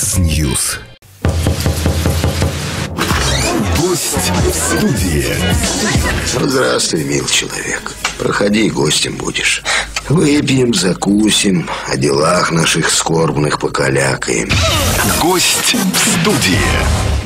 X-News. Гость в студии. Здравствуй, мил человек. Проходи, гостем будешь. Выпьем, закусим, о делах наших скорбных покалякаем. Гость в студии.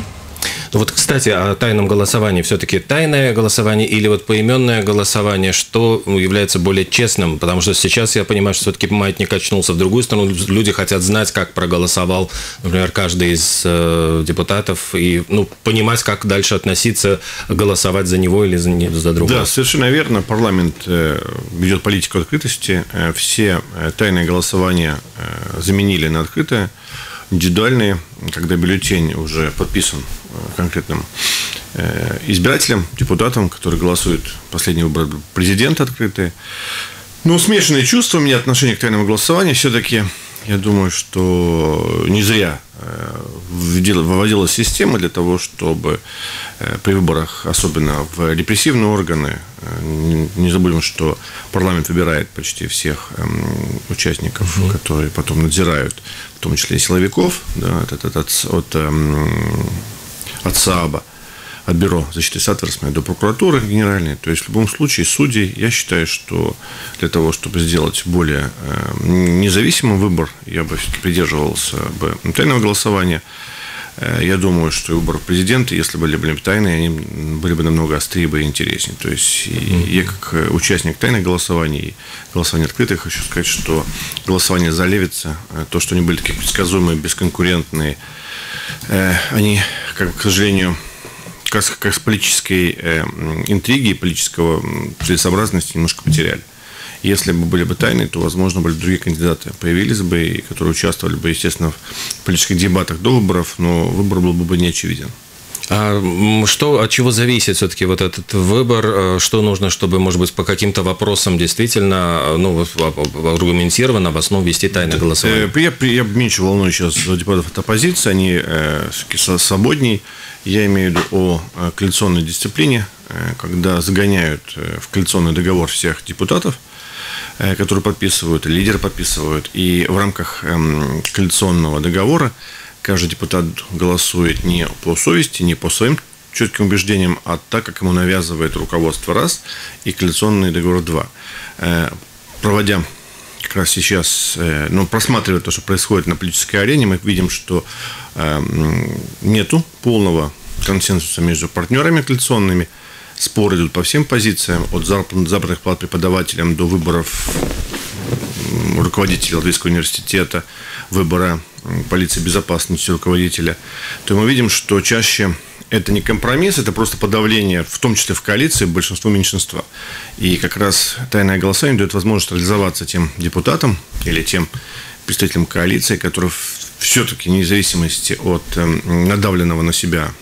Ну вот, кстати, о тайном голосовании. Все-таки тайное голосование или вот поименное голосование, что является более честным? Потому что сейчас я понимаю, что все-таки маятник очнулся в другую сторону. Люди хотят знать, как проголосовал, например, каждый из э, депутатов и ну, понимать, как дальше относиться, голосовать за него или за, за другого. Да, совершенно верно. Парламент э, ведет политику открытости. Э, все э, тайные голосования э, заменили на открытое индивидуальные, когда бюллетень уже подписан конкретным э, избирателям, депутатам, которые голосуют последний выбор президента открытые. Ну, смешанные чувства у меня отношение к тайному голосованию. Все-таки я думаю, что не зря э, выводилась система для того, чтобы при выборах, особенно в репрессивные органы, не забудем, что парламент выбирает почти всех эм, участников, угу. которые потом надзирают в том числе и силовиков, да, от, от, от, от, эм, от СААБа, от Бюро защиты соответствия до прокуратуры генеральной. То есть, в любом случае, судей, я считаю, что для того, чтобы сделать более э, независимый выбор, я бы все-таки придерживался бы тайного голосования. Э, я думаю, что выбор президента, если были бы тайные, они были бы намного острее и интереснее. То есть я как участник тайных голосований голосования открытых хочу сказать, что голосование за Левица, э, то, что они были такие предсказуемые, бесконкурентные, э, они, как, к сожалению, как, как с политической интриги и политического целесообразности немножко потеряли. Если бы были бы тайны, то, возможно, были другие кандидаты появились бы, и которые участвовали бы, естественно, в политических дебатах до выборов, но выбор был бы не очевиден. А что, от чего зависит все-таки вот этот выбор? Э, что нужно, чтобы, может быть, по каким-то вопросам действительно э, ну, аргументированно в основу вести тайное голосование? Э, я, я меньше волнуюсь сейчас депутатов от оппозиции, они э, свободней. Я имею в виду о коалиционной дисциплине, когда загоняют в коалиционный договор всех депутатов – которые подписывают, лидеры подписывают. И в рамках эм, коалиционного договора каждый депутат голосует не по совести, не по своим четким убеждениям, а так, как ему навязывает руководство раз и коалиционный договор два. Э, проводя как раз сейчас, э, ну, просматривая то, что происходит на политической арене, мы видим, что эм, нету полного консенсуса между партнерами коалиционными – Споры идут по всем позициям, от западных плат преподавателям до выборов руководителя Латвийского университета, выбора полиции безопасности руководителя, то мы видим, что чаще это не компромисс, это просто подавление, в том числе в коалиции, большинства меньшинства. И как раз тайное голосование дает возможность реализоваться тем депутатам или тем представителям коалиции, которые все-таки, вне зависимости от эм, надавленного на себя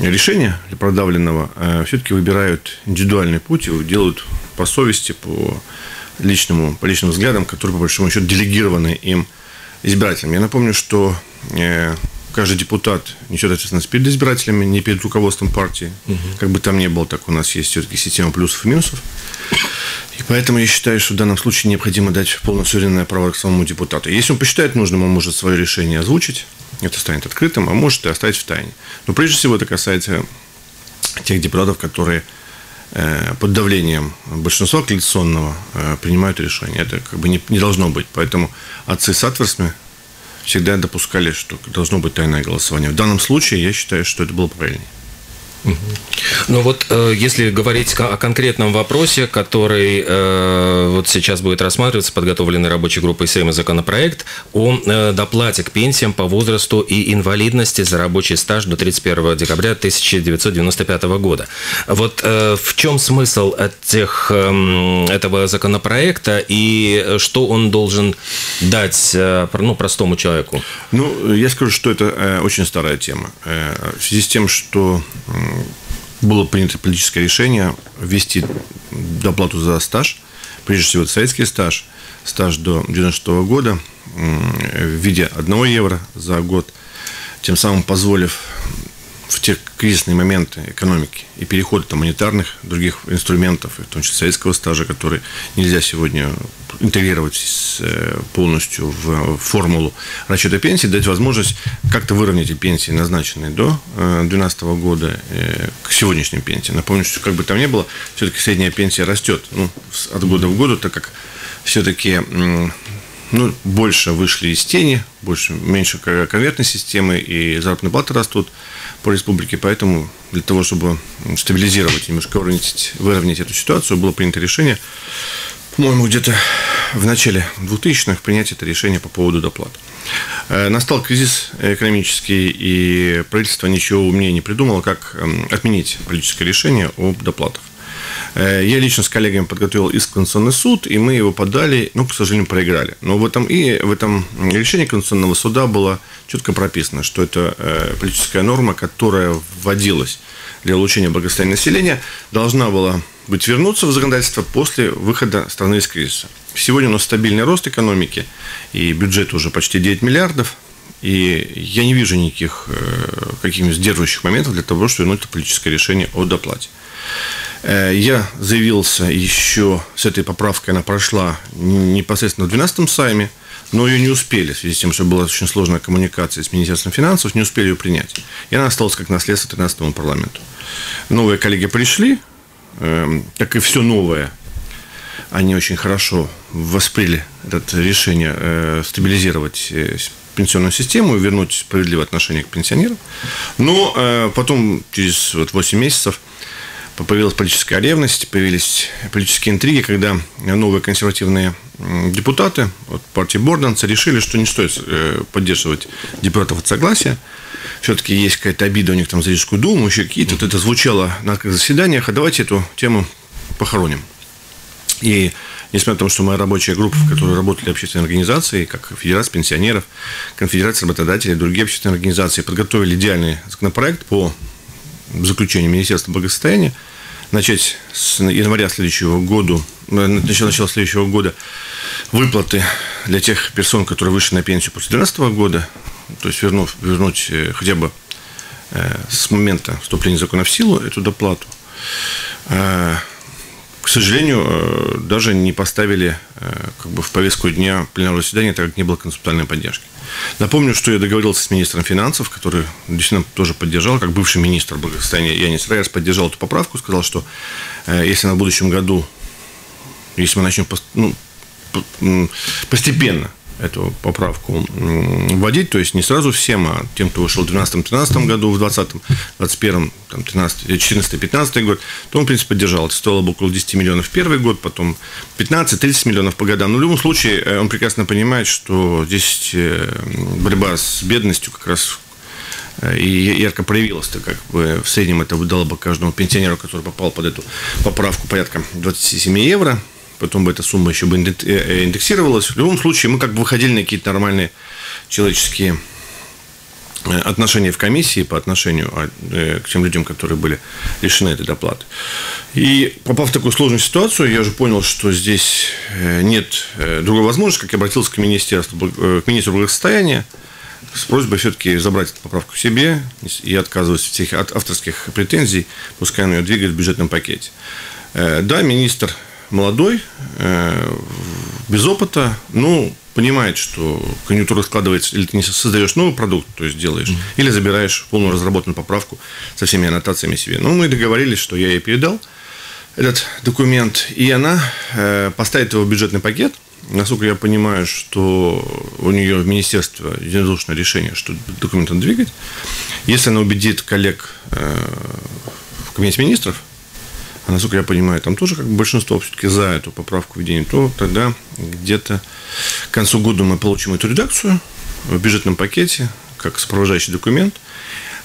решения для продавленного э, все-таки выбирают индивидуальный путь и делают по совести, по личному, по личным взглядам, которые, по большому счету, делегированы им избирателям. Я напомню, что э, каждый депутат несет ответственность перед избирателями, не перед руководством партии. Угу. Как бы там ни было, так у нас есть все-таки система плюсов и минусов. И поэтому я считаю, что в данном случае необходимо дать полное суверенное право к самому депутату. Если он посчитает нужным, он может свое решение озвучить, это станет открытым, а может и оставить в тайне. Но прежде всего это касается тех депутатов, которые под давлением большинства коалиционного э, принимают решения. Это как бы не, не должно быть. Поэтому отцы Satversme всегда допускали, что должно быть тайное голосование. В данном случае я считаю, что это было правильнее. Ну вот, э, если говорить о конкретном вопросе, который э, вот сейчас будет рассматриваться, подготовленный рабочей группой Сейма законопроект о э, доплате к пенсиям по возрасту и инвалидности за рабочий стаж до 31 декабря 1995 года. Вот в чем смысл этих, эм, этого законопроекта и что он должен дать ну, простому человеку? Ну, я скажу, что это очень старая тема. В связи с тем, что было принято политическое решение ввести доплату за стаж, прежде всего это советский стаж, стаж до 96 года в виде 1 евро за год, тем самым позволив в те кризисные моменты экономики и перехода там, монетарных других инструментов, в том числе советского стажа, который нельзя сегодня интегрировать э, полностью в формулу расчета пенсии, дать возможность как-то выровнять эти пенсии, назначенные до 2012 э, года, э, к сегодняшним пенсиям. Напомню, что как бы там ни было, все-таки средняя пенсия растет ну, от года в год, так как все-таки ну, больше вышли из тени, больше, меньше конвертной системы, и заработные платы растут по республике. Поэтому для того, чтобы стабилизировать, немножко выровнять, выровнять эту ситуацию, было принято решение, по-моему, где-то в начале 2000-х принять это решение по поводу доплат. Э, настал кризис экономический, и правительство ничего умнее не придумало, как эм, отменить политическое решение об доплатах. Э, я лично с коллегами подготовил иск в Конституционный суд, и мы его подали, но, к сожалению, проиграли. Но в этом, и в этом решении Конституционного суда было четко прописано, что это э, политическая норма, которая вводилась для улучшения благосостояния населения, должна была быть вернуться в законодательство после выхода страны из кризиса. Сегодня у нас стабильный рост экономики, и бюджет уже почти 9 миллиардов, и я не вижу никаких э, каких-нибудь сдерживающих моментов для того, чтобы вернуть это политическое решение о доплате. Э, я заявился еще с этой поправкой, она прошла непосредственно в 12-м сайме, но ее не успели, в связи с тем, что была очень сложная коммуникация с Министерством финансов, не успели ее принять. И она осталась как наследство 13-му парламенту. Новые коллеги пришли, эм, как и все новое, они очень хорошо восприняли это решение э, стабилизировать э, пенсионную систему и вернуть справедливое отношение к пенсионерам. Но потом, через вот 8 месяцев, появилась политическая ревность, появились политические интриги, когда новые консервативные депутаты от партии Борданца решили, что не стоит э, поддерживать депутатов от согласия. Все-таки есть какая-то обида у них там за Рижскую думу, еще какие-то. Вот это звучало на заседаниях, а давайте эту тему похороним. И несмотря на то, что моя рабочая группа, в которой работали общественные организации, как Федерация пенсионеров, Конфедерация работодателей, другие общественные организации, подготовили идеальный законопроект по заключению Министерства благосостояния, начать с января следующего года, э, начала, начала следующего года выплаты для тех персон, которые вышли на пенсию после 2012 года, то есть вернув, вернуть э, хотя бы э, с момента вступления закона в силу эту доплату к сожалению, даже не поставили как бы, в повестку дня пленарного заседания, так как не было концептуальной поддержки. Напомню, что я договорился с министром финансов, который действительно тоже поддержал, как бывший министр благосостояния. Янис Райерс поддержал эту поправку, сказал, что э, если на будущем году, если мы начнем ну, постепенно эту поправку вводить, то есть не сразу всем, а тем, кто вышел в 2012-2013 году, в 2020, 2021, там, 14-15 год, то он, в принципе, поддержал. Это стоило бы около 10 миллионов в первый год, потом 15-30 миллионов по годам. Но в любом случае э, он прекрасно понимает, что здесь э, борьба с бедностью как раз э, и ярко проявилась, то как бы в среднем это дало бы каждому пенсионеру, который попал под эту поправку, порядка 27 евро потом бы эта сумма еще бы э, э, индексировалась. В любом случае, мы как бы выходили на какие-то нормальные человеческие э, отношения в комиссии по отношению к тем людям, которые были лишены этой доплаты. И попав в такую сложную ситуацию, я уже понял, что здесь нет другой возможности, как я обратился к министерству, к министру благосостояния с просьбой все-таки забрать эту поправку себе и отказывать всех от авторских претензий, пускай он ее двигает в бюджетном пакете. Да, министр молодой, э, без опыта, ну, понимает, что конъюнктура складывается, или ты не создаешь новый продукт, то есть делаешь, mm-hmm. или забираешь полную разработанную поправку со всеми аннотациями себе. Ну, мы договорились, что я ей передал этот документ, и она э, поставит его в бюджетный пакет. Насколько я понимаю, что у нее в министерстве единодушное решение, что документ надо двигать. Если она убедит коллег э, в кабинете министров, а насколько я понимаю, там тоже как бы большинство все-таки за эту поправку введения, то тогда где-то к концу года мы получим эту редакцию в бюджетном пакете, как сопровождающий документ.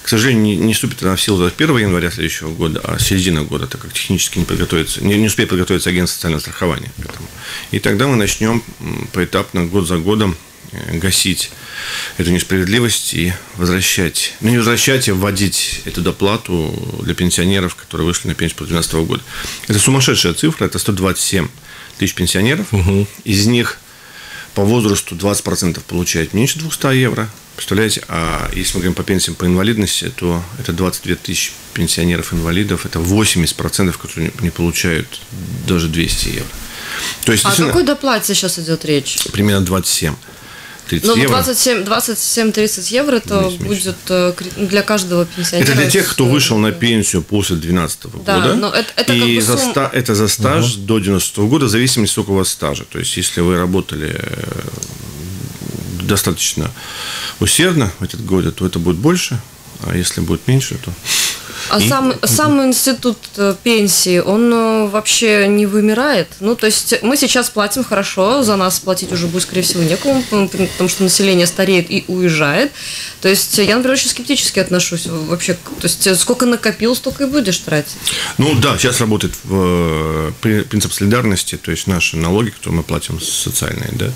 К сожалению, не, не вступит она в силу до 1 января следующего года, а середина года, так как технически не подготовится, не, не успеет подготовиться агентство социального страхования к этому. И тогда мы начнем поэтапно, год за годом, Э, гасить эту несправедливость и возвращать, ну не возвращать, а вводить эту доплату для пенсионеров, которые вышли на пенсию после 2012 года. Это сумасшедшая цифра, это 127 тысяч пенсионеров, угу. из них по возрасту 20% получает меньше 200 евро. Представляете, а если мы говорим по пенсиям по инвалидности, то это 22 тысячи пенсионеров-инвалидов, это 80%, которые не получают даже 200 евро. То есть, а о какой доплате сейчас идет речь? Примерно 27. 30 ну, евро. 27-30 евро это будет э, для каждого пенсионера. Это для тех, кто вышел на пенсию после 2012 да, года. Но это, это и за сум... ста... это за стаж угу. до 90 -го года, в зависимости, сколько у вас стажа. То есть, если вы работали э, достаточно усердно в этот год, то это будет больше, а если будет меньше, то а и... сам, сам институт э, пенсии, он э, вообще не вымирает? Ну, то есть мы сейчас платим хорошо, за нас платить уже будет, скорее всего, некому, потому что население стареет и уезжает. То есть я, например, очень скептически отношусь вообще. То есть сколько накопил, столько и будешь тратить. Ну да, сейчас работает э, принцип солидарности, то есть наши налоги, которые мы платим социальные, да,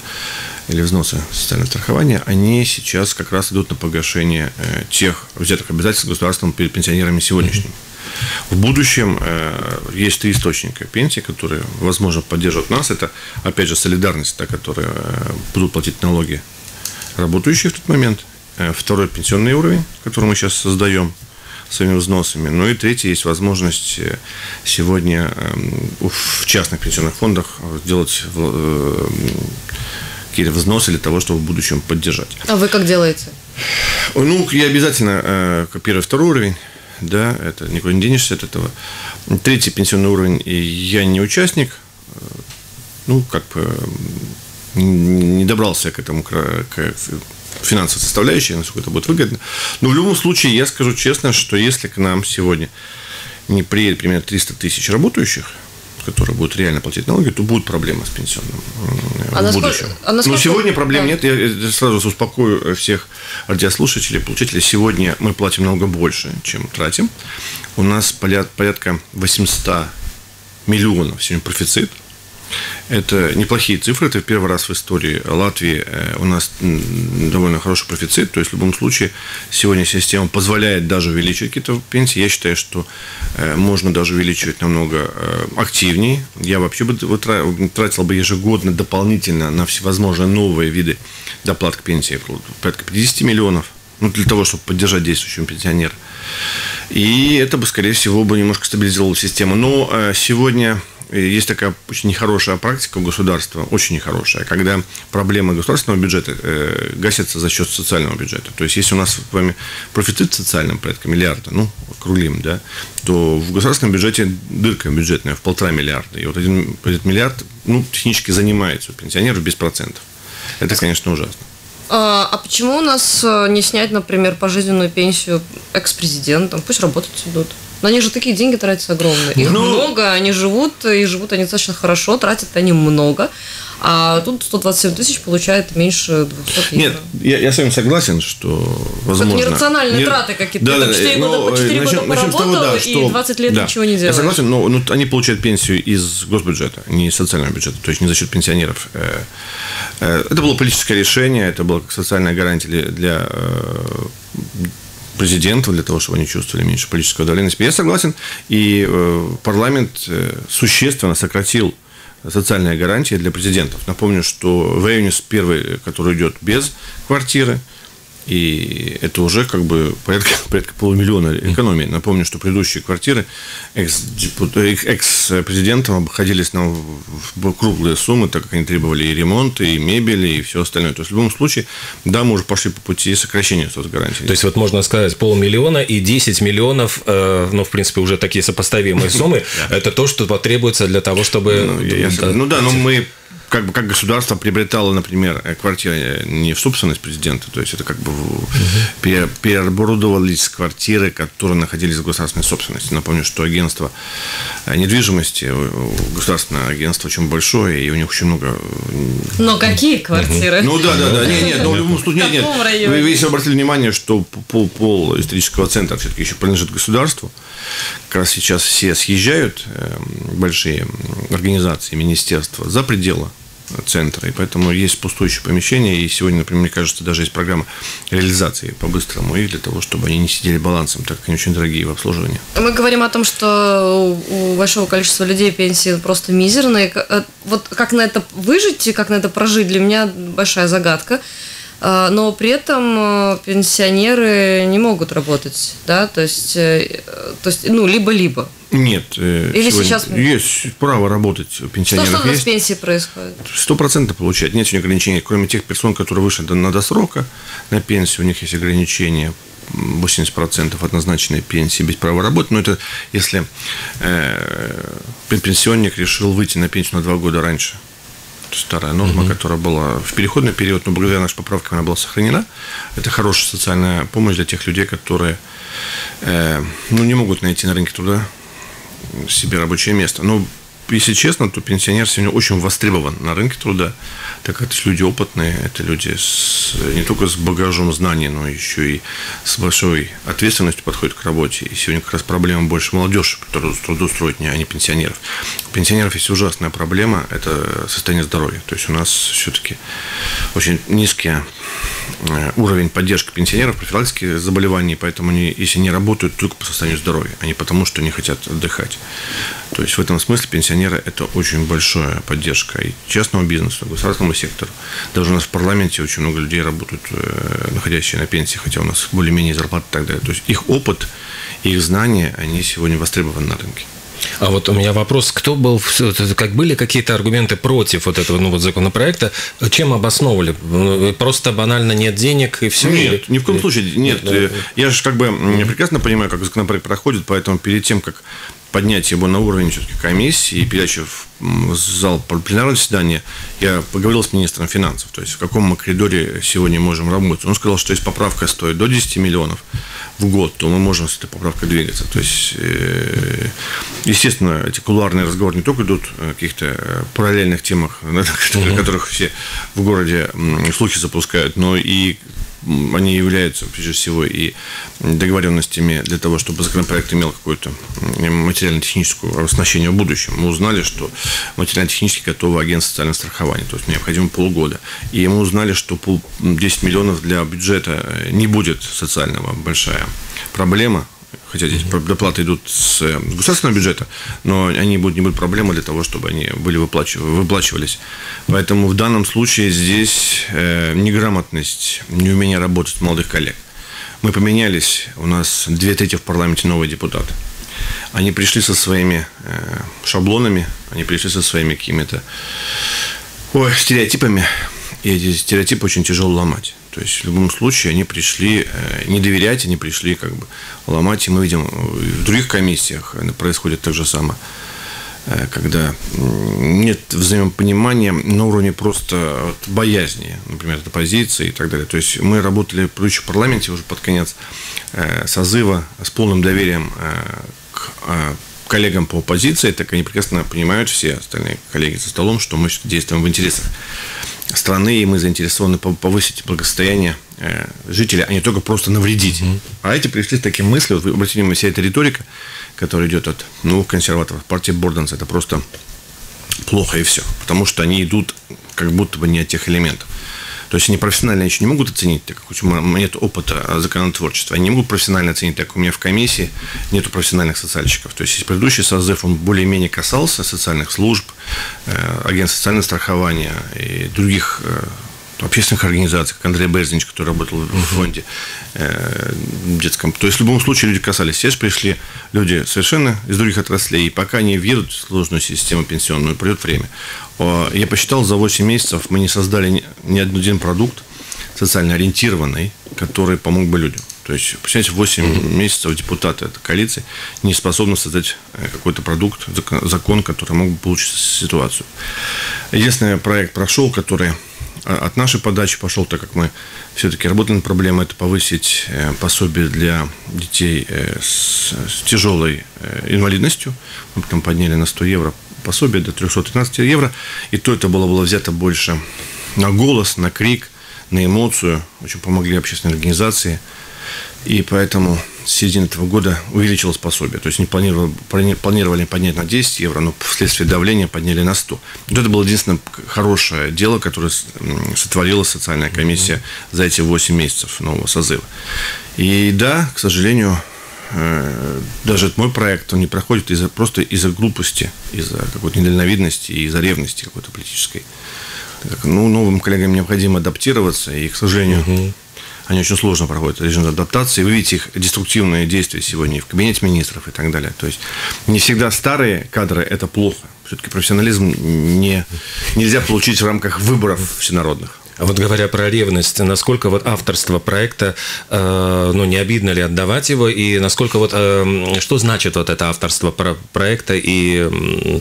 или взносы социального страхования, они сейчас как раз идут на погашение э, тех взятых обязательств государством перед пенсионерами сегодняшними. В будущем э, есть три источника пенсии, которые, возможно, поддержат нас. Это, опять же, солидарность, та, которая э, будут платить налоги работающие в тот момент. Второй пенсионный уровень, который мы сейчас создаем своими взносами. Ну и третий, есть возможность сегодня эм, в частных пенсионных фондах сделать какие-то взносы для того, чтобы в будущем поддержать. А вы как делаете? Ну, я обязательно э, первый, второй уровень, да, это никуда не денешься от этого. Третий пенсионный уровень, и я не участник, э, ну, как бы не добрался к этому, к, к финансовой составляющей, насколько это будет выгодно. Но в любом случае, я скажу честно, что если к нам сегодня не приедет примерно 300 тысяч работающих, которые будут реально платить налоги, то будут проблемы с пенсионным а в насколько, будущем. А насколько... Но сегодня проблем да. нет. Я сразу успокою всех радиослушателей, получателей. Сегодня мы платим намного больше, чем тратим. У нас порядка 800 миллионов сегодня профицит – это неплохие цифры, это первый раз в истории Латвии э, у нас довольно хороший профицит, то есть в любом случае сегодня система позволяет даже увеличивать какие-то пенсии. Я считаю, что э, можно даже увеличивать намного э, активнее. Я вообще бы тратил бы ежегодно дополнительно на всевозможные новые виды доплат к пенсии, порядка 50 миллионов, ну, для того, чтобы поддержать действующего пенсионера. И это бы, скорее всего, бы немножко стабилизировало систему. Но сегодня есть такая очень нехорошая практика у государства, очень нехорошая, когда проблемы государственного бюджета э, гасятся за счет социального бюджета. То есть, если у нас с вами профицит социальным порядка миллиарда, ну, округлим, да, то в государственном бюджете дырка бюджетная в полтора миллиарда. И вот один, этот миллиард, ну, технически занимается у пенсионеров без процентов. Это, конечно, ужасно. А, а почему у нас э, не снять, например, пожизненную пенсию экс-президентам? Пусть работать идут. Но они же такие деньги тратят огромные. Их ну, много, они живут, и живут они достаточно хорошо, тратят они много. А тут 127 тысяч получает меньше 200 евро. Нет, я, я с вами согласен, что возможно... Это нерациональные не... траты какие-то. Да, да, 4 но, года, 4 начнем, года начнем того, да, что... и 20 лет да, ничего не делаешь. Я согласен, но ну, они получают пенсию из госбюджета, не из социального бюджета, то есть не за счет пенсионеров. Э, э, это было политическое решение, это была социальная гарантия для э, президентов для того, чтобы они чувствовали меньше политического давления. Я согласен, и э, парламент э, существенно сократил социальные гарантии для президентов. Напомню, что Вейнис первый, который идет без квартиры, и это уже как бы порядка, порядка полумиллиона экономии. Напомню, что предыдущие квартиры экс-президентам обходились нам в круглые суммы, так как они требовали и ремонта, и мебели, и все остальное. То есть в любом случае, да, мы уже пошли по пути сокращения соцгарантий. То есть вот можно сказать полмиллиона и 10 миллионов, э, ну, в принципе, уже такие сопоставимые суммы, это то, что потребуется для того, чтобы... Ну да, но мы как бы как государство приобретало, например, э, квартиры э, не в собственность президента, то есть это как бы угу. переоборудовались квартиры, которые находились в государственной собственности. Напомню, что агентство э, недвижимости, государственное агентство очень большое, и у них очень много... Но какие квартиры? Ну да, да, да, нет, нет, но в любом случае, нет, нет. Вы, если обратили внимание, что пол, пол исторического центра все-таки еще принадлежит государству, как раз сейчас все съезжают, большие организации, министерства, за пределы центра. И поэтому есть пустующее помещение. И сегодня, например, мне кажется, даже есть программа реализации по-быстрому их для того, чтобы они не сидели балансом, так как они очень дорогие в обслуживании. Мы говорим о том, что у большого количества людей пенсии просто мизерные. Э, вот как на это выжить и как на это прожить, для меня большая загадка. А, но при этом э, пенсионеры не могут работать, да, то есть, э, то есть ну, либо-либо. Нет. Э, Или сейчас... Есть право работать у пенсионеров. Что, что есть. с пенсией происходит? Сто процентов получать. Нет сегодня ограничений. Кроме тех персон, которые вышли на досрока на пенсию, у них есть ограничения 80% от назначенной пенсии без права работы. Но это если э, пенсионник решил выйти на пенсию на два года раньше старая норма, угу. которая была в переходный период, но благодаря нашим поправкам она была сохранена. Это хорошая социальная помощь для тех людей, которые э, ну, не могут найти на рынке труда себе рабочее место. Но если честно, то пенсионер сегодня очень востребован на рынке труда, так как это люди опытные, это люди с, не только с багажом знаний, но еще и с большой ответственностью подходят к работе. И сегодня как раз проблема больше молодежи, которую трудоустроить, а не пенсионеров. У пенсионеров есть ужасная проблема – это состояние здоровья. То есть у нас все-таки очень низкий э, уровень поддержки пенсионеров, профилактических заболеваний, поэтому они, если не работают, только по состоянию здоровья, а не потому, что не хотят отдыхать. То есть в этом смысле пенсионеры – это очень большая поддержка и частному бизнесу, и государственному сектору. Даже у нас в парламенте очень много людей работают, э, находящие на пенсии, хотя у нас более-менее зарплаты и так далее. То есть их опыт, их знания, они сегодня востребованы на рынке. А вот у меня вопрос, кто был, как были какие-то аргументы против вот этого ну, вот законопроекта, чем обосновывали? Просто банально нет денег и все? Нет, или... ни в коем случае нет. нет я же как бы прекрасно понимаю, как законопроект проходит, поэтому перед тем, как поднять его на уровень все-таки комиссии и передачу в зал пленарного заседания, я поговорил с министром финансов, то есть в каком мы коридоре сегодня можем работать. Он сказал, что если поправка стоит до 10 миллионов в год, то мы можем с этой поправкой двигаться. То есть, э, естественно, эти кулуарные разговоры не только идут о каких-то параллельных темах, на которых все в городе слухи запускают, но и они являются, прежде всего, и договоренностями для того, чтобы законопроект имел какое-то материально-техническое оснащение в будущем. Мы узнали, что материально-технически готово агентство социального страхования, то есть необходимо полгода. И мы узнали, что 10 миллионов для бюджета не будет социального большая проблема, хотя здесь доплаты идут с э, государственного бюджета, но они будут, не будут проблемой для того, чтобы они были выплачивались. Поэтому в данном случае здесь э, неграмотность, неумение работать молодых коллег. Мы поменялись, у нас две трети в парламенте новые депутаты. Они пришли со своими э, шаблонами, они пришли со своими какими-то ой, стереотипами, и эти стереотипы очень тяжело ломать. То есть в любом случае они пришли э, не доверять, они пришли как бы ломать. И мы видим в других комиссиях происходит так же самое э, когда нет взаимопонимания на уровне просто боязни, например, от оппозиции и так далее. То есть мы работали в предыдущем парламенте уже под конец э, созыва с полным доверием к коллегам по оппозиции, так они прекрасно понимают все остальные коллеги за столом, что мы действуем в интересах страны, и мы заинтересованы повысить благосостояние э, жителей, а не только просто навредить. Mm-hmm. А эти пришли с таким мыслью, вот обратите внимание, вся эта риторика, которая идет от ну, консерваторов, партии Борденса, это просто плохо и все. Потому что они идут как будто бы не от тех элементов. То есть они профессионально еще не могут оценить, так как у меня нет опыта законотворчества. Они не могут профессионально оценить, так как у меня в комиссии нет профессиональных социальщиков. То есть предыдущий созыв, он более-менее касался социальных служб, э, агентств социального страхования и других э, общественных организаций, как Андрей Берзинч, который работал в фонде э, детском. То есть в любом случае люди касались. Сейчас пришли люди совершенно из других отраслей, и пока они въедут в сложную систему пенсионную, пройдет время. Я посчитал, за 8 месяцев мы не создали ни один продукт социально ориентированный, который помог бы людям. То есть, представляете, 8 mm-hmm. месяцев депутаты этой коалиции не способны создать э, какой-то продукт, закон, который мог бы получить ситуацию. Единственный проект прошел, который от нашей подачи пошел, так как мы все-таки работаем над проблемой, это повысить э, пособие для детей э, с, тяжелой э, инвалидностью. Мы потом подняли на 100 евро пособие до 313 евро. И то это было, было взято больше на голос, на крик, на эмоцию. Очень помогли общественные организации. И поэтому с середины этого года увеличилось пособие. То есть не планировали, планировали поднять на 10 евро, но вследствие давления подняли на 100. Вот это было единственное хорошее дело, которое сотворила социальная комиссия за эти 8 месяцев нового созыва. И да, к сожалению, э, даже этот мой проект, он не проходит из-за, просто из-за глупости, из-за какой-то недальновидности и из-за ревности какой-то политической. Ну, новым коллегам необходимо адаптироваться, и, к сожалению, угу они очень сложно проходят режим адаптации. Вы видите их деструктивные действия сегодня и в кабинете министров и так далее. То есть не всегда старые кадры – это плохо. Все-таки профессионализм не, нельзя получить в рамках выборов всенародных. А вот говоря про ревность, насколько вот авторство проекта, э, ну, не обидно ли отдавать его, и насколько вот, э, что значит вот это авторство про проекта и э,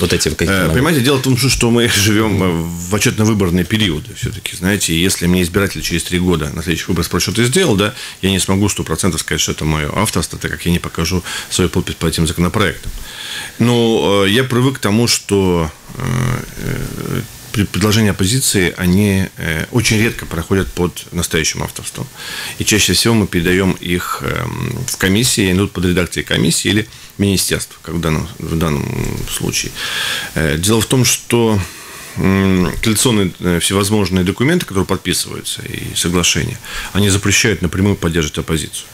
вот эти какие-то... Понимаете, дело в том, что мы живем в отчетно-выборные периоды все-таки, знаете, если мне избиратель через три года на следующий выбор спросит, что ты сделал, да, я не смогу сто процентов сказать, что это мое авторство, так как я не покажу свою подпись по этим законопроектам. Но э, я привык к тому, что э, предложения оппозиции, они э, очень редко проходят под настоящим авторством. И чаще всего мы передаем их эм, в комиссии, идут под редакцией комиссии или министерства, как в данном, в данном случае. Э, дело в том, что коалиционные э, всевозможные документы, которые подписываются, и соглашения, они запрещают напрямую поддерживать оппозицию.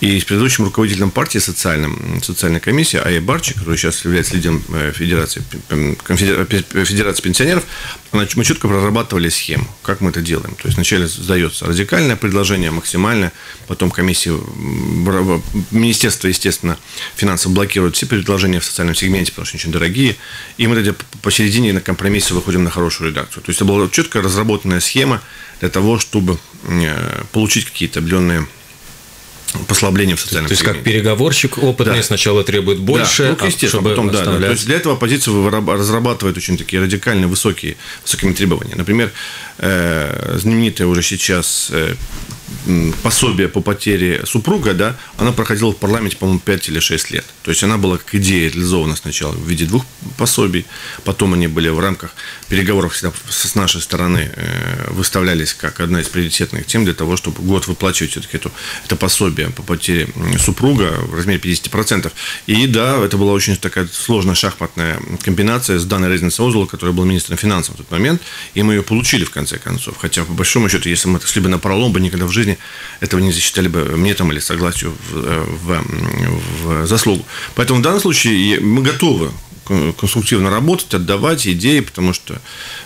И с предыдущим руководителем партии социальным, социальной комиссии Ая Барчи, который сейчас является лидером э, Федерации, Федерации пенсионеров, мы четко прорабатывали схему, как мы это делаем. То есть вначале сдается радикальное предложение, максимальное, потом комиссия, Министерство, естественно, финансов блокирует все предложения в социальном сегменте, потому что очень дорогие, и мы тогда посередине на компромиссе выходим на хорошую редакцию. То есть это была четко разработанная схема для того, чтобы э, получить какие-то определенные послабление в социальном То есть, как переговорщик опытный да. сначала требует больше, да. ну, естественно, чтобы потом, да, да. То есть, для этого оппозиция разрабатывает очень такие радикальные, высокие, высокими требования. Например, э, знаменитая уже сейчас э, пособие по потере супруга, да, она проходила в парламенте, по-моему, 5 или 6 лет. То есть она была как идея реализована сначала в виде двух пособий, потом они были в рамках переговоров всегда с нашей стороны э, выставлялись как одна из приоритетных тем для того, чтобы год выплачивать все-таки это, это пособие по потере супруга в размере 50%. И да, это была очень такая сложная шахматная комбинация с Даной Резница Озула, которая была министром финансов в тот момент, и мы ее получили в конце концов. Хотя, по большому счету, если мы шли бы на пролом, бы никогда в жизни этого не засчитали бы мне там или согласию в, в, в заслугу. Поэтому в данном случае мы готовы конструктивно работать, отдавать идеи, потому что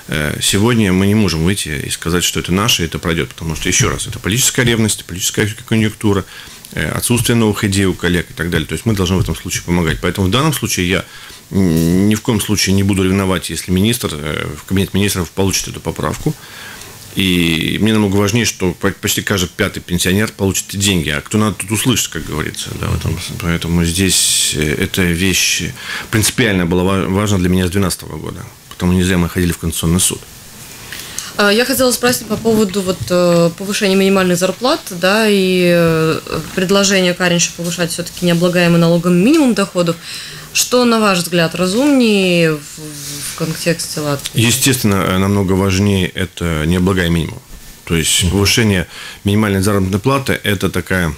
э, сегодня мы не можем выйти и сказать, что это наше, и это пройдет, потому что, еще раз, это политическая ревность, политическая конъюнктура, э, отсутствие новых идей у коллег и так далее. То есть мы должны в этом случае помогать. Поэтому в данном случае я ни в коем случае не буду ревновать, если министр э, в кабинет министров получит эту поправку. И мне намного важнее, что почти каждый пятый пенсионер получит деньги. А кто надо тут услышать, как говорится. Да, в этом. Поэтому здесь э, эта вещь принципиально была важна для меня с 2012 года. Потому не зря мы ходили в Конституционный суд. А, я хотела спросить по поводу вот э, повышения минимальных зарплат, да, и э, предложения Каринша повышать все-таки необлагаемый налогом минимум доходов. Что, на ваш взгляд, разумнее в, в контексте Латвии? Естественно, намного важнее это необлагаемый минимум. То есть повышение минимальной заработной платы – это такая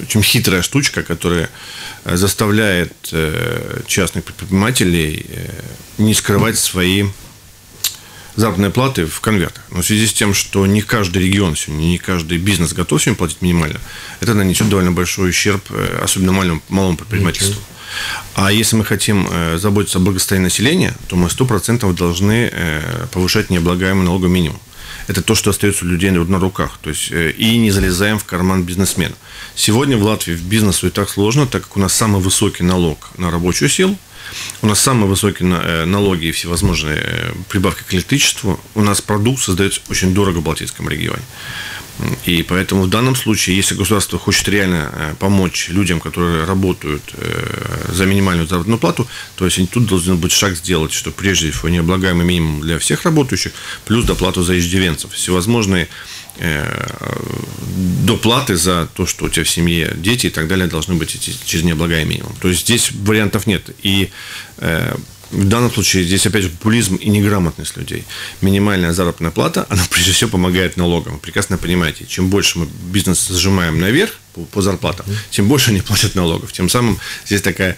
очень хитрая штучка, которая заставляет э, частных предпринимателей э, не скрывать свои заработные платы в конвертах. Но в связи с тем, что не каждый регион сегодня, не каждый бизнес готов сегодня платить минимально, это нанесет довольно большой ущерб, э, особенно малому, малому предпринимательству. А если мы хотим э, заботиться о благосостоянии населения, то мы 100% должны э, повышать необлагаемый налоговый минимум. Это то, что остается у людей на руках. То есть, э, и не залезаем в карман бизнесмена. Сегодня в Латвии в бизнесу и так сложно, так как у нас самый высокий налог на рабочую силу, у нас самые высокие налоги и всевозможные прибавки к электричеству. У нас продукт создается очень дорого в Балтийском регионе. И поэтому в данном случае, если государство хочет реально э, помочь людям, которые работают э, за минимальную заработную плату, то есть они тут должны быть шаг сделать, что прежде всего необлагаемый минимум для всех работающих, плюс доплату за иждивенцев. Всевозможные э, доплаты за то, что у тебя в семье дети и так далее должны быть через необлагаемый минимум. То есть здесь вариантов нет. И в данном случае здесь опять же популизм и неграмотность людей. Минимальная заработная плата, она прежде всего помогает налогам. Вы прекрасно понимаете, чем больше мы бизнес зажимаем наверх по, по зарплатам, тем больше они платят налогов. Тем самым здесь такая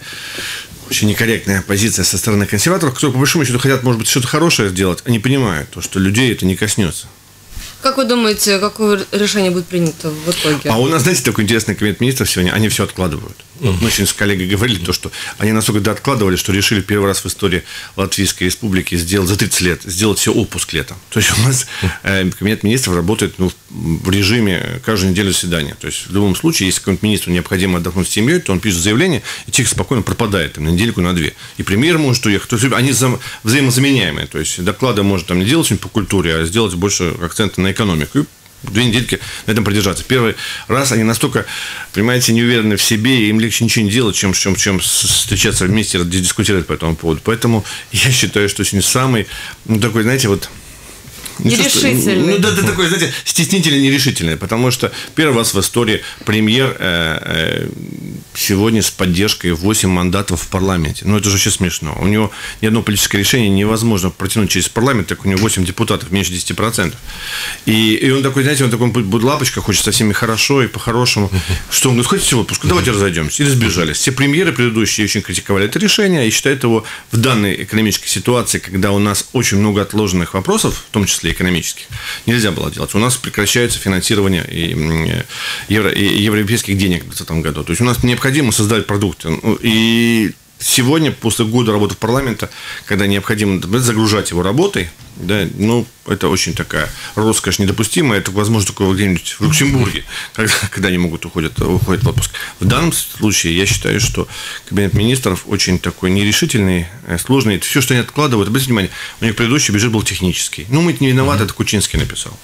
очень некорректная позиция со стороны консерваторов, которые по большому счету хотят, может быть, что-то хорошее сделать, они понимают, то, что людей это не коснется. Как вы думаете, какое решение будет принято в итоге? А у нас, знаете, такой интересный кабинет министров сегодня, они все откладывают. Мы сегодня с коллегой говорили то, что они настолько да откладывали, что решили первый раз в истории Латвийской Республики сделать за 30 лет, сделать все отпуск летом. То есть у нас э, кабинет министров работает ну, в режиме каждую неделю заседания. То есть в любом случае, если какому-нибудь министру необходимо отдохнуть с семьей, то он пишет заявление, и человек спокойно пропадает там, на недельку, на две. И премьер может уехать. То есть они взаимозаменяемые. То есть доклады может там не делать по культуре, а сделать больше акцента на экономику. И две недельки на этом продержаться. Первый раз они настолько, понимаете, не уверены в себе, и им легче ничего не делать, чем, чем, чем встречаться вместе, дискутировать по этому поводу. Поэтому я считаю, что сегодня самый, ну, такой, знаете, вот Нерешительный. Ну, да, да, такой, знаете, стеснительный, нерешительный, потому что первый раз в истории премьер э, э, сегодня с поддержкой 8 мандатов в парламенте. Ну, это же вообще смешно. У него ни одно политическое решение невозможно протянуть через парламент, так у него 8 депутатов, меньше 10%. И, и он такой, знаете, он такой будет лапочка, хочет со всеми хорошо и по-хорошему. Что он говорит, хотите в отпуск? Давайте разойдемся. И разбежались. Все премьеры предыдущие очень критиковали это решение и считают его в данной экономической ситуации, когда у нас очень много отложенных вопросов, в том числе экономических, нельзя было делать. У нас прекращается финансирование и, евро, и европейских денег в 2020 году. То есть у нас необходимо создать продукты. Ну, и сегодня, после года работы парламента, когда необходимо загружать его работой, да, ну, это очень такая роскошь недопустимая. Это возможно только где-нибудь в Люксембурге, когда, когда они могут уходят, уходят в отпуск. В данном случае я считаю, что кабинет министров очень такой нерешительный, э, сложный. Это все, что они откладывают. Обратите внимание, у них предыдущий бюджет был технический. Ну, мы это не виноваты, это Кучинский написал.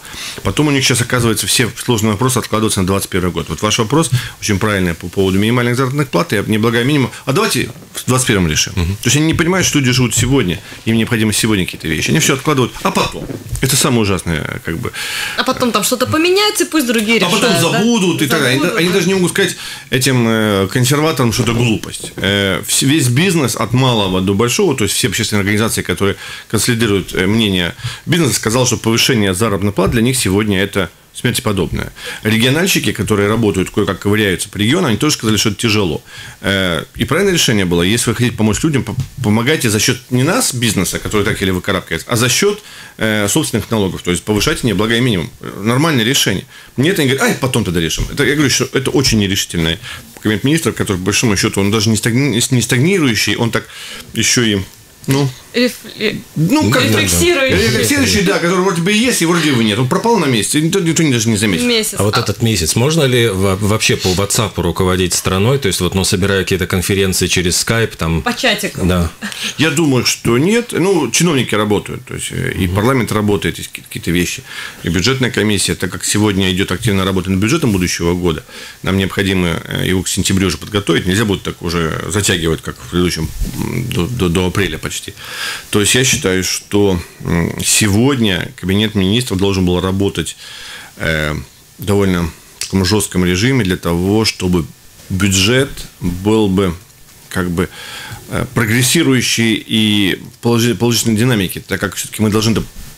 Потом у них сейчас, оказывается, все сложные вопросы откладываются на 2021 год. Вот ваш вопрос очень правильный по поводу минимальных заработных плат и неблагая минимум. А давайте в 2021 решим. Угу. То есть они не понимают, что люди живут сегодня, им необходимо сегодня какие-то вещи. Они все откладывают, а потом. Это самое ужасное, как бы. А потом там что-то поменяется, пусть другие решают. А потом забудут да? и так далее. Они, они даже не могут сказать этим э, консерваторам, что это глупость. Э, весь бизнес от малого до большого, то есть все общественные организации, которые консолидируют э, мнение бизнеса, сказал, что повышение заработной платы для них сегодня это смерти подобное. Региональщики, которые работают, кое-как ковыряются по региону, они тоже сказали, что это тяжело. Э, и правильное решение было, если вы хотите помочь людям, помогайте за счет не нас, бизнеса, который так или выкарабкается, а за счет э, собственных налогов. То есть повышайте неблагой минимум. Нормальное решение. Мне это не говорят, ай, потом тогда решим. Это, я говорю, что это очень нерешительное кабинет министров, который, по большому счету, он даже не стагнирующий, он так еще и ну, Рефле... ну как рефлексирующий. Рефлексирующий, да, который вроде бы есть, и вроде бы нет. Он пропал на месте, никто, никто даже не заметил. Месяц. А вот этот месяц, можно ли вообще по WhatsApp руководить страной? То есть, вот, ну, собирая какие-то конференции через Skype, там... По чатикам. Да. Я думаю, что нет. Ну, чиновники работают, то есть, и парламент работает, есть какие-то вещи. И бюджетная комиссия, так как сегодня идет активная работа над бюджетом будущего года, нам необходимо э, его к сентябрю уже подготовить. Нельзя будет так уже затягивать, как в предыдущем, до, до, до апреля почти. То есть я считаю, что сегодня кабинет министров должен был работать э, довольно в таком жестком режиме для того, чтобы бюджет был бы как бы э, прогрессирующий и положительной динамики, так как все-таки мы должны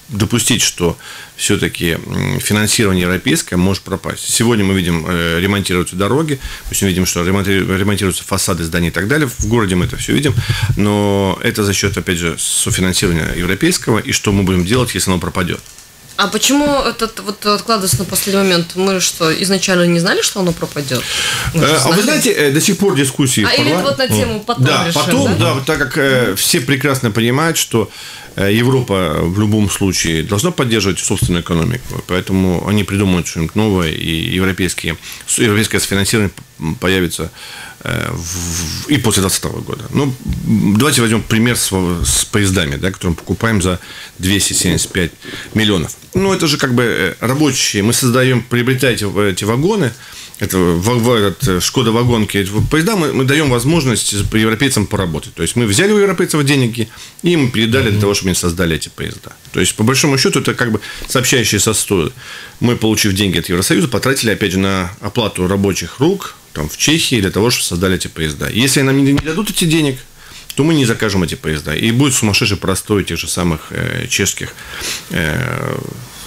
допустить, что все-таки финансирование европейское может пропасть. Сегодня мы видим, э, ремонтируются дороги, мы видим, что ремонтируются фасады зданий и так далее. В городе мы это все видим, но это за счет, опять же, софинансирования европейского, и что мы будем делать, если оно пропадет. А почему этот вот откладывается на последний момент? Мы что, изначально не знали, что оно пропадет? Мы э, а вы знаете, э, до сих пор дискуссии А или вот на тему потом Да, решим, потом, да? да, так как э, все прекрасно понимают, что э, Европа в любом случае должна поддерживать собственную экономику, поэтому они придумают что-нибудь новое, и европейские, европейское финансирование появится Э, и после 2020 года. Ну, давайте возьмем пример с, с поездами, да, которые мы покупаем за 275 миллионов. Ну, это же как бы э, рабочие. Мы создаем, приобретаете эти вагоны, это, в, этот, э, Шкода вагонки, эти поезда, мы, мы даем возможность европейцам поработать. То есть мы взяли у европейцев деньги и им передали для того, чтобы они создали эти поезда. То есть, по большому счету, это как бы сообщающие сосуды. Мы, получив деньги от Евросоюза, потратили, опять же, на оплату рабочих рук, там, в Чехии для того, чтобы создали эти поезда. Если нам не, дадут эти денег, то мы не закажем эти поезда. И будет сумасшедший простой тех же самых э, чешских э,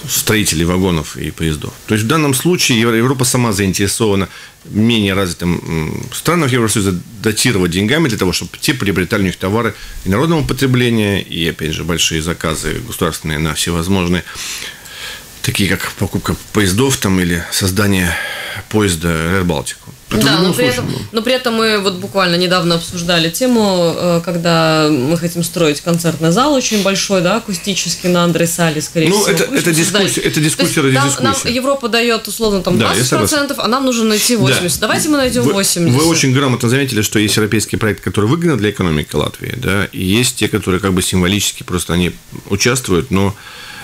строителей вагонов и поездов. То есть в данном случае Европа сама заинтересована менее развитым странам Евросоюза датировать деньгами для того, чтобы те приобретали у них товары и народного потребления, и, опять же, большие заказы государственные на всевозможные, такие как покупка поездов там или создание поезда Air Baltic. Это да, но при, этом, но при этом мы вот буквально недавно обсуждали тему, э, когда мы хотим строить концертный зал очень большой, да, акустический на Андрей-Сале, скорее ну, всего. Это, это дискуссия, это дискуссия ради там, дискуссии. Нам Европа дает условно там 20%, да, а нам нужно найти 80%. Да. Давайте мы найдем вы, 80%. Вы очень грамотно заметили, что есть европейские проекты, которые выгодны для экономики Латвии, да, и есть те, которые как бы символически просто они участвуют, но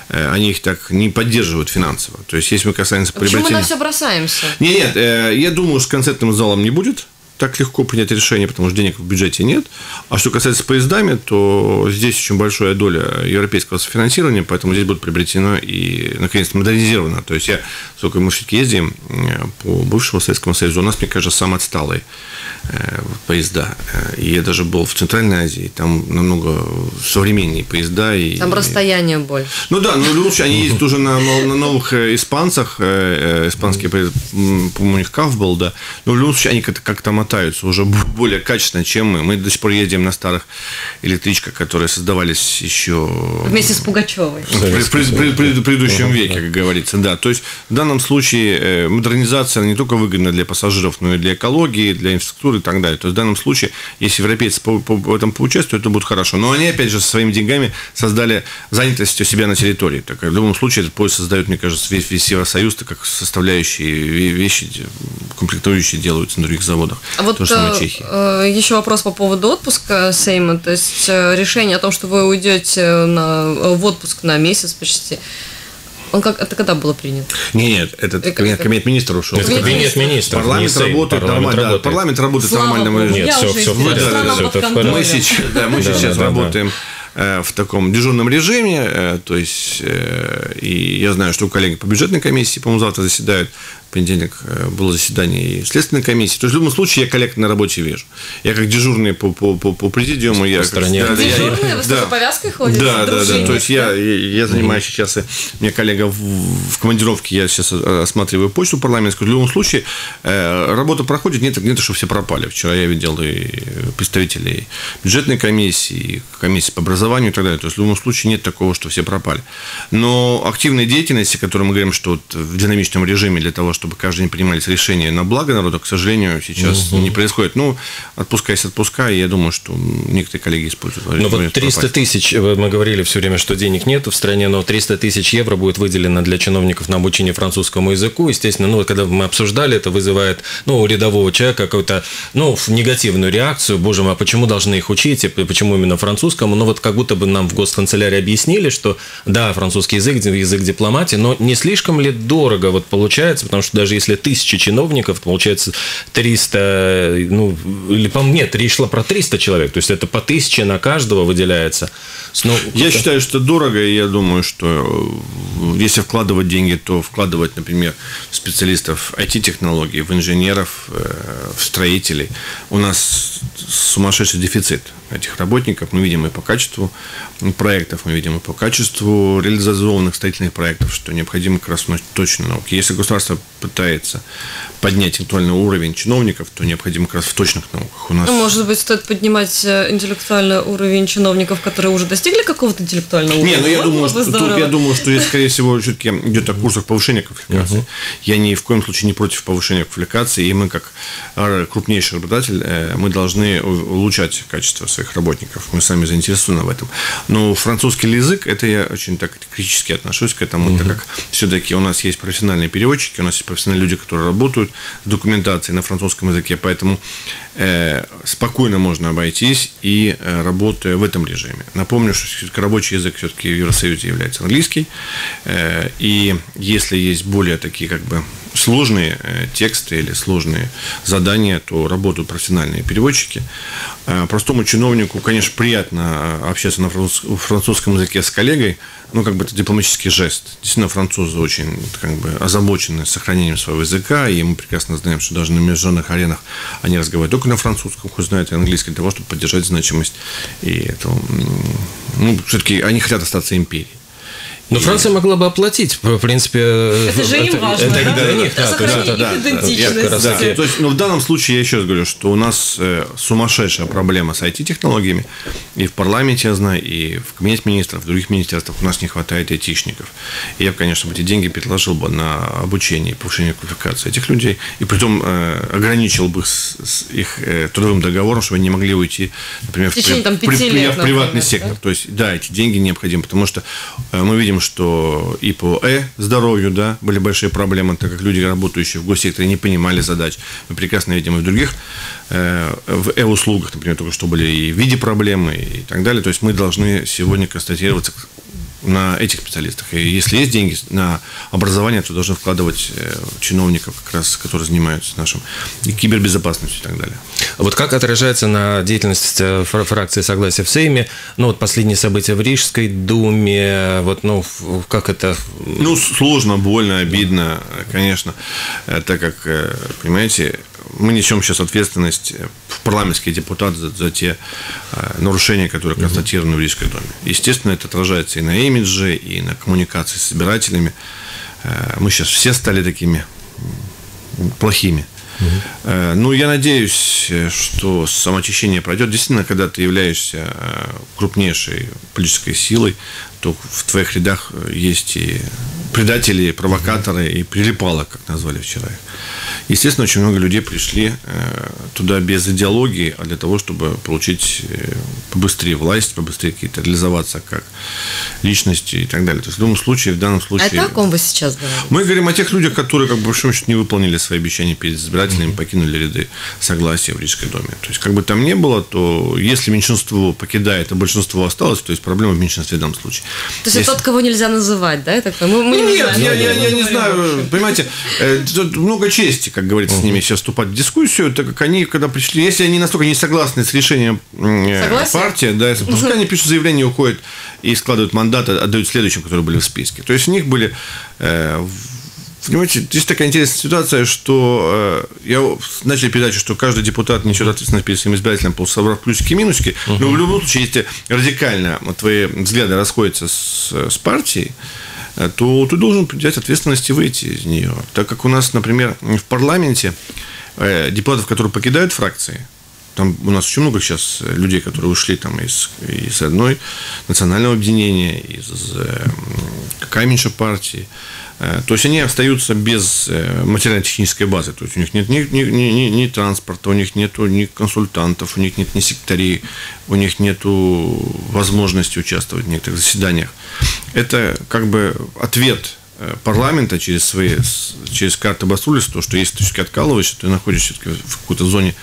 они их так не поддерживают финансово. То есть, если мы касаемся приобретения... Почему мы на все бросаемся? Нет, нет, э, я думаю, с концертным залом не будет так легко принять решение, потому что денег в бюджете нет. А что касается поездами, то здесь очень большая доля европейского софинансирования, поэтому здесь будет приобретено и, наконец, модернизировано. То есть, я, сколько мы все-таки ездим э, по бывшему Советскому Союзу, у нас, мне кажется, самый отсталый Э, поезда. И я даже был в Центральной Азии, там намного современнее поезда. И, там расстояние больше. Ну да, но лучше они ездят уже на, на новых э, испанцах, э, испанские поезда, по-моему, у них КАФ был, да, но в любом случае они как-то, как-то мотаются уже более качественно, чем мы. Мы до сих пор едем на старых электричках, которые создавались еще... Вместе с Пугачевой. В предыдущем веке, как говорится, да. То есть в данном случае модернизация не только выгодна для пассажиров, но и для экологии, для инфраструктуры и так далее. То есть в данном случае, если европейцы по, по, в этом поучаствуют, то будет хорошо. Но они, опять же, со своими деньгами создали занятость у себя на территории. Так, в любом случае, этот поезд создает, мне кажется, весь, весь Евросоюз, так как составляющие вещи, комплектующие делаются на других заводах. А вот э, э, еще вопрос по поводу отпуска Сейма. То есть э, решение о том, что вы уйдете на, в отпуск на месяц почти, он как, это когда было принято? Нет, нет, это кабинет, кабинет министра ушел. Это кабинет министра. Парламент работает парламент нормально. Работает. Да, парламент работает Слава нормально. Нет, все, все в порядке. Все это в порядке. Мы сейчас, да, мы сейчас работаем э, в таком дежурном режиме, э, то есть, э, и я знаю, что у коллег по бюджетной комиссии, по-моему, завтра заседают, понедельник э, было заседание и следственной комиссии. То есть в любом случае я коллег на работе вижу. Я как дежурный по, по, по, по президиуму. Я стороне. Да, дежурный? Вы да, с повязкой ходите? Да, да, да. То есть я, я занимаюсь сейчас, и мне коллега в, в командировке, я сейчас осматриваю почту парламентскую. В любом случае э, работа проходит, нет, нет, что все пропали. Вчера я видел и представителей бюджетной комиссии, комиссии по образованию и так далее. То есть в любом случае нет такого, что все пропали. Но активной деятельности, о которой мы говорим, что вот в динамичном режиме для того, чтобы каждый день принимались решения на благо народа, к сожалению, сейчас угу. не происходит. Ну, отпуска есть отпуска, и я думаю, что некоторые коллеги используют. Ну, вот 300 пропасть. тысяч, э, мы говорили все время, что денег нет в стране, но 300 тысяч евро будет выделено для чиновников на обучение французскому языку. Естественно, ну, когда мы обсуждали, это вызывает, ну, у рядового человека какую-то, ну, негативную реакцию. Боже мой, а почему должны их учить, и почему именно французскому? Ну, вот как будто бы нам в госканцелярии объяснили, что, да, французский язык, язык дипломатии, но не слишком ли дорого вот получается, потому что что даже если тысяча чиновников, получается 300, ну, или, по мне, речь шла про 300 человек, то есть это по тысяче на каждого выделяется. Ну, я считаю, что дорого, и я думаю, что э, если вкладывать деньги, то вкладывать, например, в специалистов IT-технологий, в инженеров, э, в строителей. У нас сумасшедший дефицит этих работников. Мы видим и по качеству проектов, мы видим и по качеству реализованных строительных проектов, что необходимо как раз точно науки. Если государство пытается поднять интеллектуальный уровень чиновников, то необходимо как раз в точных науках. У нас... Ну, может быть, стоит поднимать э, интеллектуальный уровень чиновников, которые уже достигли какого-то интеллектуального уровня? Не, ну я, думаю, что, тут, я думаю, что здесь, скорее всего, все-таки идет о курсах повышения квалификации. Uh-huh. Я ни в коем случае не против повышения квалификации, и мы, как крупнейший работодатель, э, мы должны улучшать качество своих работников. Мы сами заинтересованы в этом. Но французский язык, это я очень так критически отношусь к этому, uh-huh. так как все-таки у нас есть профессиональные переводчики, у нас есть профессиональные люди, которые работают работают с документацией на французском языке, поэтому э, спокойно можно обойтись и э, работая в этом режиме. Напомню, что рабочий язык все-таки в Евросоюзе является английский, э, и если есть более такие как бы сложные э, тексты или сложные задания, то работают профессиональные переводчики. Э, простому чиновнику, конечно, приятно э, общаться на французском языке с коллегой, ну, как бы это дипломатический жест. Действительно, французы очень как бы озабочены сохранением своего языка, и мы прекрасно знаем, что даже на международных аренах они разговаривают только на французском, хоть знают и английский, для того, чтобы поддержать значимость. И это, ну, все-таки они хотят остаться империей. Но Франция могла бы оплатить, в принципе... Это же им важно, это, да? для них, да, есть, их идентичность. Да, Да, то есть, ну, в данном случае я еще раз говорю, что у нас э, сумасшедшая проблема с IT-технологиями. И в парламенте, я знаю, и в кабинете министров, в других министерствах у нас не хватает айтишников. И я, конечно, эти деньги предложил бы на обучение и повышение квалификации этих людей. И притом э, ограничил бы с, с их э, трудовым договором, чтобы они не могли уйти, например, в, В при- при- лет, в приватный например, сектор. да? То есть, да, эти деньги необходимы, потому что э, мы видим, что и по э здоровью, да, были большие проблемы, так как люди, работающие в госсекторе, не понимали задач. Мы прекрасно видим и в других, э, в э-услугах, например, только что были и в виде проблемы и так далее. То есть мы должны сегодня констатироваться на этих специалистах. И если есть деньги на образование, то должны вкладывать э, чиновников, как раз, которые занимаются нашим и кибербезопасностью и так далее. Вот как отражается на деятельность э, фра- фракции согласия в Сейме, ну вот последние события в Рижской думе, вот, ну, как это... Ну, сложно, больно, обидно, конечно, э, так как, понимаете, мы несем сейчас ответственность в парламентский депутат за, за те нарушения, которые констатированы в Рижской доме. Естественно, это отражается и на имидже, и на коммуникации с избирателями. Э, Мы сейчас все стали такими плохими. Э, Ну, я надеюсь, э, что самоочищение пройдет. Действительно, когда ты являешься крупнейшей политической силой, то в твоих рядах есть и предатели, провокаторы, и прилипалы, как назвали вчера. Естественно, очень много людей пришли э, туда без идеологии, а для того, чтобы получить э, побыстрее власть, побыстрее какие-то реализоваться как личности и так далее. То есть в любом случае, в данном А случае... это о ком вы сейчас говорите? Мы говорим о тех людях, которые, как бы, по большому счету, не выполнили свои обещания перед избирателями, покинули ряды согласия в Рижской доме. То есть, как бы там ни было, то если меньшинство покидает, а большинство осталось, то есть проблема в меньшинстве в данном случае. То есть это Если- тот, кого нельзя называть, да? Это мы, мы не нет, я, я- я не знаю, понимаете, э, тут много чести, как говорится, с ними сейчас вступать в дискуссию, так как они, когда пришли, если они настолько не согласны с решением э, Согласен? партии, да, если- пускай они пишут заявление, уходят и складывают мандаты, отдают следующим, которые были в списке. То есть у них были э, Понимаете, здесь такая интересная ситуация, что э, я начал передачу, что каждый депутат несет ответственность перед своим избирателем, собрав плюсики и минусики. Но в любом случае, если радикально твои взгляды расходятся с, с партией, то ты должен взять ответственность и выйти из нее. Так как у нас, например, в парламенте э, депутатов, которые покидают фракции, там у нас очень много сейчас людей, которые ушли там из, из одной национального объединения, из э, Каменша партии. Э, То есть они остаются без э, материально-технической базы. То есть у них нет ни, ни, ни, ни- транспорта, у них нет ни консультантов, у них нет ни секретарей, у них нет возможности участвовать в некоторых заседаниях. Это как бы ответ э, парламента через свои через карты Басулис, то, что если ты все-таки откалываешься, ты находишься в какой-то зоне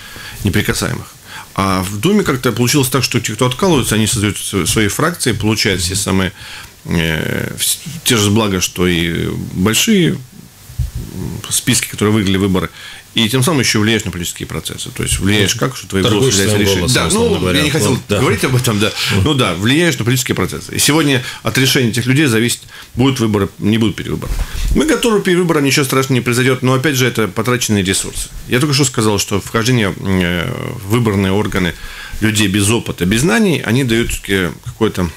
неприкасаемых. А в Думе как-то получилось так, что те, кто откалываются, они создают св- свои фракции, получают все самые э, те же блага, что и большие списки, которые выиграли выборы, и тем самым еще влияешь на политические процессы. То есть влияешь как, что твои голосы решением. голосом, Да, ну, говоря. я не хотел Ну, да. говорить об этом, да. Ну да, влияешь на политические процессы. И сегодня от решения этих людей зависит, будут выборы, не будут перевыборы. Мы готовы перевыборам, ничего страшного не произойдет, но опять же это потраченные ресурсы. Я только что сказал, что вхождение э, в выборные органы людей без опыта, без знаний, они дают какой-то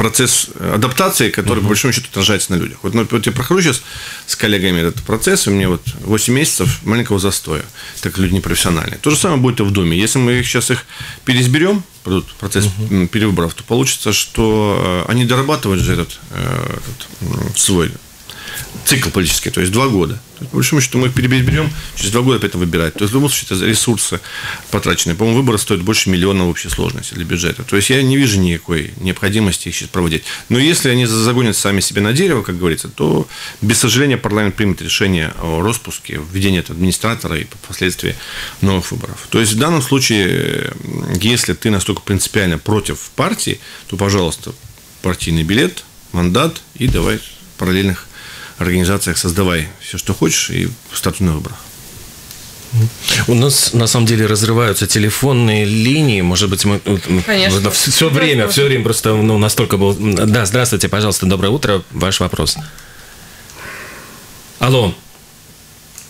процесс адаптации, который, по большому счету, отражается на людях. Вот, ну, вот я прохожу сейчас с коллегами этот процесс, и мне вот 8 месяцев маленького застоя, так люди непрофессиональные. То же самое будет и в Думе. Если мы их сейчас их переизберем, пройдут процесс м, перевыборов, то получится, что э, они дорабатывают же этот, э, этот, свой цикл политический, то есть два года. Есть, по большому счету мы их переберем, через два года опять выбирать. То есть, в любом случае, это ресурсы потраченные. По-моему, выборы стоят больше миллиона в общей сложности для бюджета. То есть, я не вижу никакой необходимости их сейчас проводить. Но если они загонят сами себе на дерево, как говорится, то, без сожаления, парламент примет решение о распуске, введении администратора и впоследствии новых выборов. То есть, в данном случае, если ты настолько принципиально против партии, то, пожалуйста, партийный билет, мандат и давай параллельных организациях создавай все, что хочешь, и стартуй на выборах. У нас на самом деле разрываются телефонные линии. Может быть, мы Конечно. все время, все время просто ну, настолько был. Да, здравствуйте, пожалуйста, доброе утро. Ваш вопрос. Алло.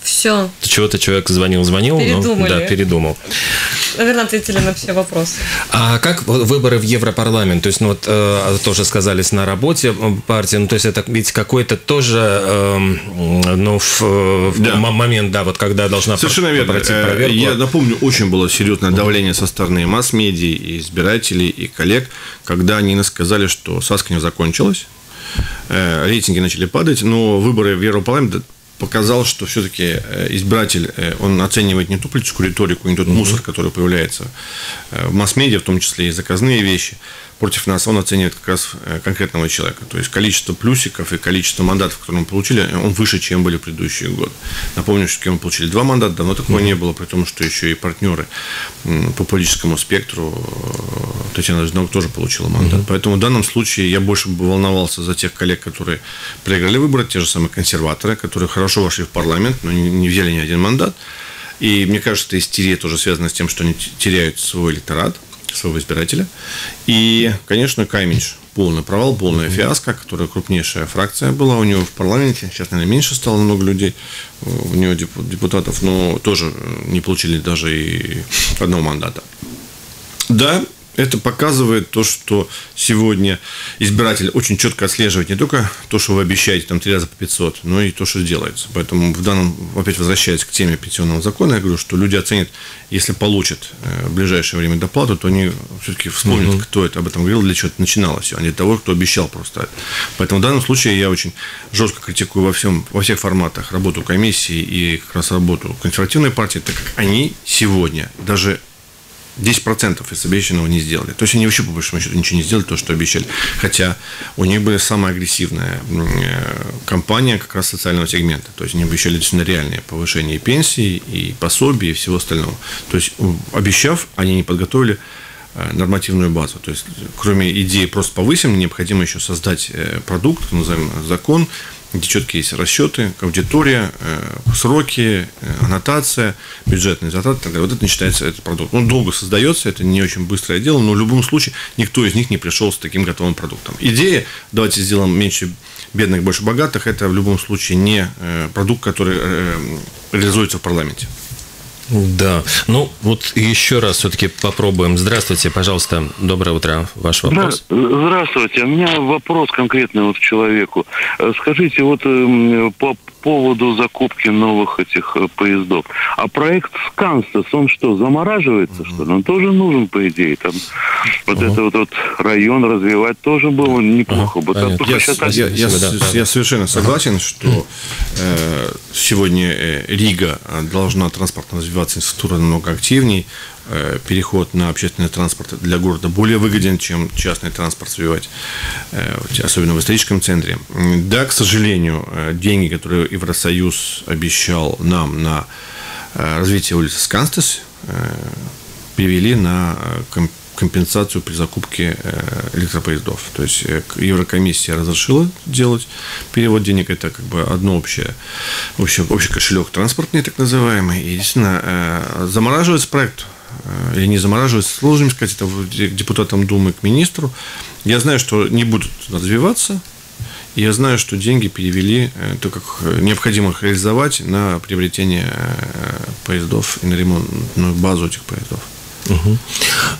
Все. Чего-то человек звонил, звонил, но Передумали. да, передумал. Наверное, ответили на все вопросы. А как выборы в Европарламент? То есть, ну вот э, тоже сказались на работе партии, ну то есть это ведь какой-то тоже, эм, ну в, в Да. момент, да, вот когда должна Совершенно верно. пройти Э, проверку. Я напомню, очень было серьезное давление со стороны масс-медиа, и избирателей, и коллег, когда они сказали, что Сасканев закончилась, э, рейтинги начали падать, но выборы в Европарламент показал, что все-таки избиратель, э, он оценивает не ту политическую риторику, не тот мусор, который появляется э, в масс-медиа, в том числе и заказные вещи, против нас, он оценивает как раз э, конкретного человека. То есть количество плюсиков и количество мандатов, которые мы получили, он выше, чем были в предыдущие годы. Напомню, что мы получили два мандата, давно такого не было, при том, что еще и партнеры по политическому спектру, э, Татьяна Жданок тоже получила мандат. Поэтому в данном случае я больше бы волновался за тех коллег, которые проиграли выборы, те же самые консерваторы, которые хорошо вошли в парламент, но не, не взяли ни один мандат. И мне кажется, эта истерия тоже связана с тем, что они теряют свой электорат, своего избирателя. И, конечно, Каймич полный провал, полная фиаско, которая крупнейшая фракция была у него в парламенте. Сейчас, наверное, меньше стало много людей э, у него депу- депутатов, но тоже э, не получили даже и одного мандата. Да, это показывает то, что сегодня избиратель очень четко отслеживает не только то, что вы обещаете, там, три раза по 500, но и то, что делается. Поэтому в данном, опять возвращаясь к теме пенсионного закона, я говорю, что люди оценят, если получат э, в ближайшее время доплату, то они все-таки вспомнят, кто это об этом говорил, для чего это начиналось все, а не того, кто обещал просто. это. Поэтому в данном случае я очень жестко критикую во, всем, во всех форматах работу комиссии и как раз работу консервативной партии, так как они сегодня даже 10% из обещанного не сделали. То есть они вообще, по большому счету, ничего не сделали, то, что обещали. Хотя у них была самая агрессивная э, кампания как раз социального сегмента. То есть они обещали действительно реальное повышение пенсий, и пособий, и всего остального. То есть, обещав, они не подготовили э, нормативную базу. То есть, кроме идеи просто повысим, необходимо еще создать э, продукт, назовем закон, где четкие есть расчеты, аудитория, э, сроки, э, аннотация, бюджетные затраты и так далее. Вот это не считается этот продукт. Он долго создается, это не очень быстрое дело, но в любом случае никто из них не пришел с таким готовым продуктом. Идея «давайте сделаем меньше бедных, больше богатых» – это в любом случае не э, продукт, который реализуется в парламенте. Да. Ну, вот еще раз все-таки попробуем. Здравствуйте, пожалуйста. Доброе утро. Ваш вопрос. Да, здравствуйте. У меня вопрос конкретный вот к человеку. Э, Скажите, вот эм, по поводу закупки новых этих э, поездов. А проект Сканстас, он что, замораживается, что ли? Он тоже нужен, по идее. Там вот это вот, вот район развивать тоже было неплохо бы. Там Я, так- я- я да, да. я совершенно согласен, что э, сегодня э, Рига э, должна транспортно развиваться, инфраструктура намного активней. Э, переход на общественный транспорт для города более выгоден, чем частный транспорт развивать, э, особенно в историческом центре. Да, к сожалению, э, деньги, которые Евросоюз обещал нам на развитие улицы Сканстес, перевели на ком- компенсацию при закупке электропоездов. То есть Еврокомиссия разрешила делать перевод денег. Это как бы одно общее, общий, общий кошелек транспортный, так называемый. И действительно замораживается проект или не замораживается, сложно сказать, это депутатам Думы, к министру. Я знаю, что не будут развиваться, и я знаю, что деньги перевели, э, то как э, необходимо их реализовать на приобретение э, поездов и на ремонтную базу этих поездов.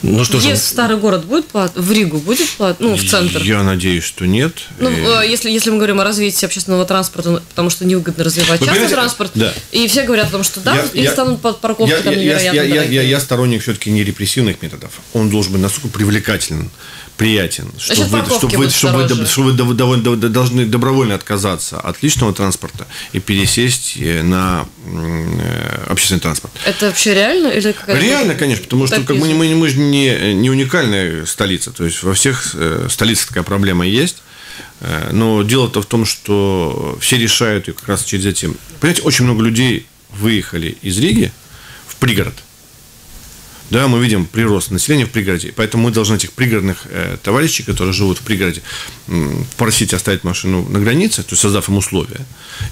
Ну что же, Въезд в старый город будет плат? В Ригу будет плат? Ну, в центр. Я надеюсь, что нет. Ну, Э, э, если, если мы говорим о развитии общественного транспорта, ну, потому что невыгодно развивать Вы частный транспорт, да. и все говорят о том, что да, Я- и я- станут под парковки я, там я- невероятно я- я- я- я сторонник все-таки не репрессивных методов. Он должен быть настолько привлекателен, приятен, что Значит, вы, что вы, что вы, что вы должны добровольно отказаться от личного транспорта и пересесть э, на э, общественный транспорт. Это вообще реально? Или какая-то... Реально, конечно, потому что как мы, мы, мы же не, не уникальная столица. То есть во всех э, столицах такая проблема есть. Э, Но дело-то в том, что все решают ее как раз через эти... Понимаете, очень много людей выехали из Риги в пригород. Да, мы видим прирост населения в пригороде, поэтому мы должны этих пригородных э, товарищей, которые живут в пригороде, просить оставить машину на границе, то есть создав им условия,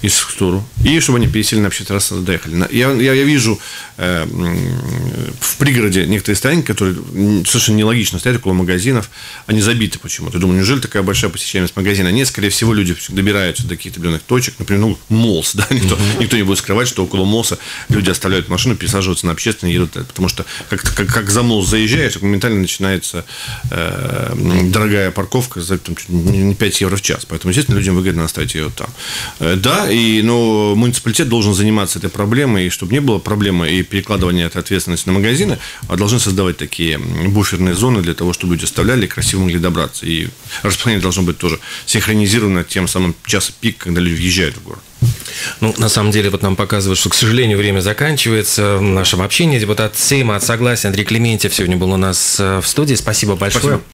инфраструктуру, и чтобы они пересели на общественный транспорт, доехали. Я, я, я вижу э, в пригороде некоторые стоянки, которые совершенно нелогично стоят около магазинов, они забиты почему-то. Я думаю, неужели такая большая посещаемость магазина? Нет, скорее всего, люди добираются до каких-то определенных точек, например, ну, МОЛС, да, никто, никто не будет скрывать, что около МОЛСа люди оставляют машину, пересаживаются на общественный, едут, э, потому что как, как, как за МОЛС заезжаешь, моментально начинается э, дорогая парковка за там, не не 5 евро в час, поэтому, естественно, людям выгодно оставить ее там. Э, Да, и, но муниципалитет должен заниматься этой проблемой, и чтобы не было проблемы и перекладывания этой ответственности на магазины, а должны создавать такие буферные зоны для того, чтобы люди оставляли и красиво могли добраться. И распространение должно быть тоже синхронизировано тем самым часом пик, когда люди въезжают в город. Ну, на самом деле, вот нам показывают, что, к сожалению, время заканчивается в нашем общении. Депутат Сейма от Согласия Андрей Клементьев сегодня был у нас э, в студии. Спасибо большое. Спасибо.